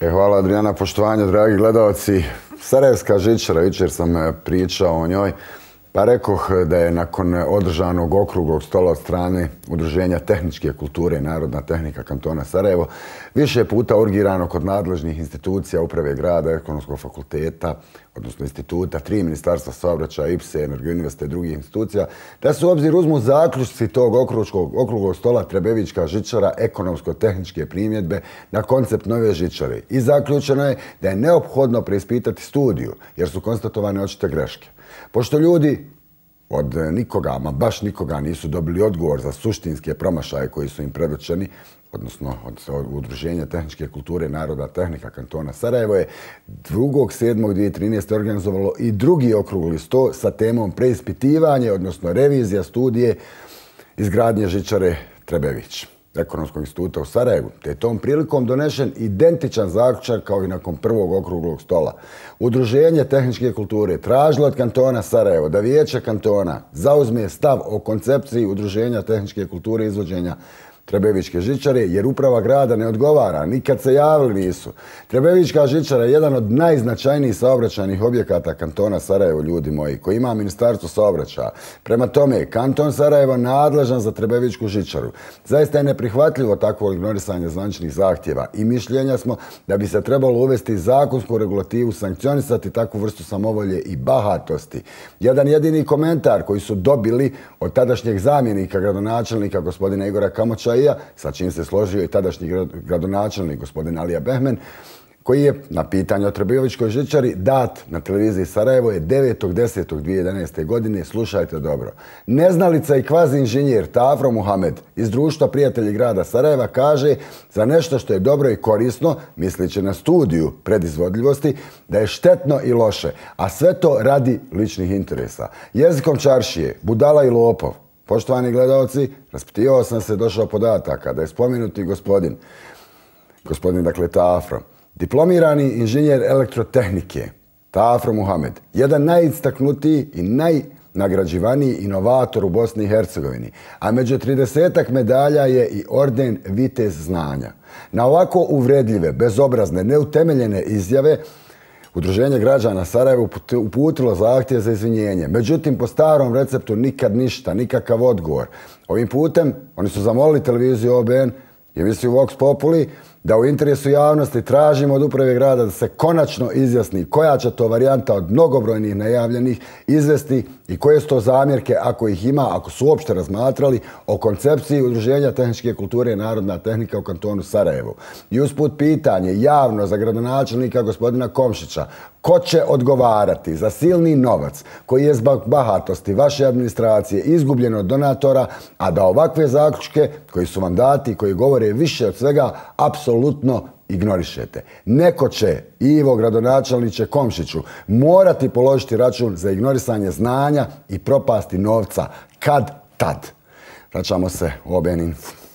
E, hvala Adriana, poštovanje, dragi gledalci. Sarajevska žičara, vičer sam e, pričao o njoj. Pa rekoh da je nakon održanog okruglog stola od strane Udruženja tehničke kulture i Narodna tehnika kantona Sarajevo više puta urgirano kod nadležnih institucija uprave grada, ekonomskog fakulteta, odnosno instituta, tri ministarstva saobraćaja, IPSE, Energoinveste univerzite i drugih institucija, da su u obzir uzmu zaključci tog okruglog stola Trebevićka žičara ekonomsko-tehničke primjedbe na koncept nove žičare. I zaključeno je da je neophodno preispitati studiju, jer su konstatovane očite greške. Pošto ljudi od eh, nikoga, ma baš nikoga nisu dobili odgovor za suštinske promašaje koji su im predočeni, odnosno od Udruženja tehničke kulture Naroda tehnika kantona Sarajevo je 2.7.2013. organizovalo i drugi okrugli sto sa temom preispitivanje, odnosno revizija studije izgradnje žičare Trebević. Ekonomskog instituta u Sarajevu, te je tom prilikom donešen identičan zaključak kao i nakon prvog okruglog stola. Udruženje tehničke kulture tražilo od kantona Sarajevo da vijeće kantona zauzme stav o koncepciji Udruženja tehničke kulture izvođenja Trebevičke žičare, jer uprava grada ne odgovara, nikad se javili nisu. Trebevička žičara je jedan od najznačajnijih saobraćajnih objekata kantona Sarajevo, ljudi moji, koji ima ministarstvo saobraćaja. Prema tome, kanton Sarajevo nadležan za Trebevičku žičaru. Zaista je neprihvatljivo takvo ignorisanje zvančnih zahtjeva i mišljenja smo da bi se trebalo uvesti zakonsku regulativu, sankcionisati takvu vrstu samovolje i bahatosti. Jedan jedini komentar koji su dobili od tadašnjeg zamjenika gradonačelnika gospodina Igora Kamoća Alija, sa čim se složio i tadašnji gradonačelnik gospodin Alija Behmen, koji je na pitanje o Trebijovičkoj žičari dat na televiziji Sarajevo je 9.10.2011. godine. Slušajte dobro. Neznalica i kvazi inženjer Tafro Muhamed iz društva prijatelji grada Sarajeva kaže za nešto što je dobro i korisno, misliće na studiju predizvodljivosti, da je štetno i loše, a sve to radi ličnih interesa. Jezikom čaršije, budala i lopov, Poštovani gledalci, raspitivao sam se došao podataka da je spomenuti gospodin, gospodin dakle Tafro, diplomirani inženjer elektrotehnike, Tafro Muhamed, jedan najistaknutiji i najnagrađivaniji inovator u Bosni i Hercegovini, a među 30 medalja je i orden Vitez znanja. Na ovako uvredljive, bezobrazne, neutemeljene izjave, Udruženje građana Sarajevo uputilo zahtje za izvinjenje. Međutim, po starom receptu nikad ništa, nikakav odgovor. Ovim putem oni su zamolili televiziju OBN i emisiju Vox Populi da u interesu javnosti tražimo od uprave grada da se konačno izjasni koja će to varijanta od mnogobrojnih najavljenih izvesti i koje su to zamjerke, ako ih ima, ako su uopšte razmatrali, o koncepciji Udruženja tehničke kulture i narodna tehnika u kantonu Sarajevu. I usput pitanje javno za gradonačelnika gospodina Komšića, ko će odgovarati za silni novac koji je zbog bahatosti vaše administracije izgubljen od donatora, a da ovakve zaključke koji su vam dati, koji govore više od svega, apsolutno ignorišete. Neko će, Ivo gradonačelniće Komšiću, morati položiti račun za ignorisanje znanja i propasti novca. Kad tad? Vraćamo se u Obeninfu.